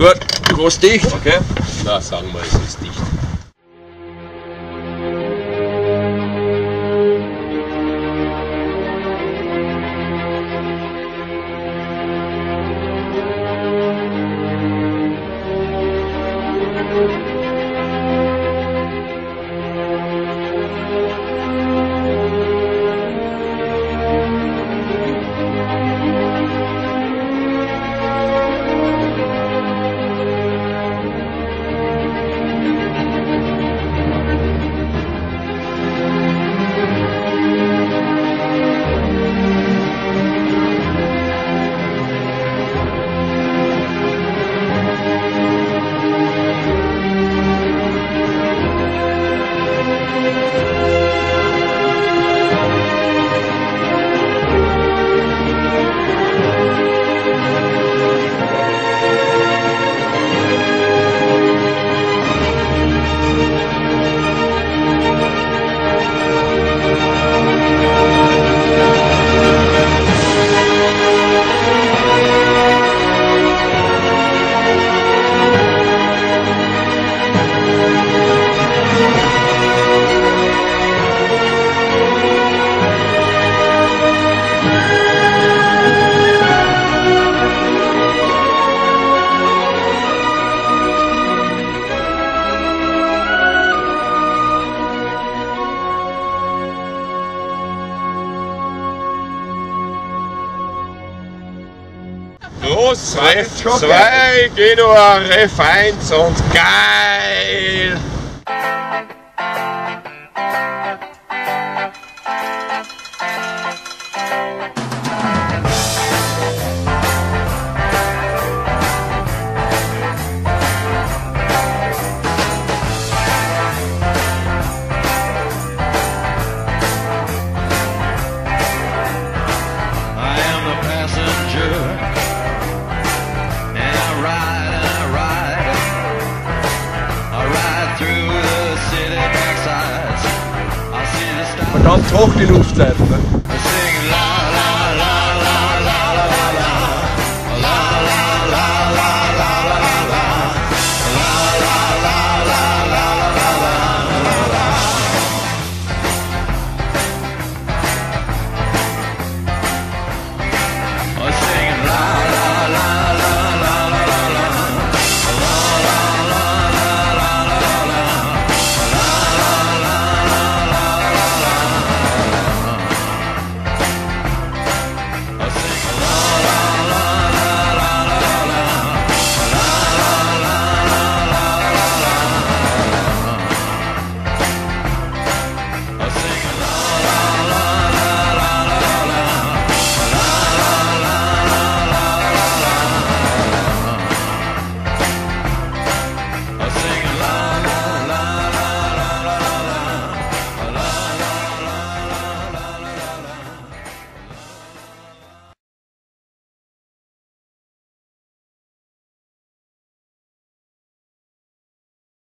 Gut, gehst dicht. Okay? Na, sagen wir, es ist dicht. Los, Ref 2, Genua, Ref 1 und geil! Ganz hoch die Luft see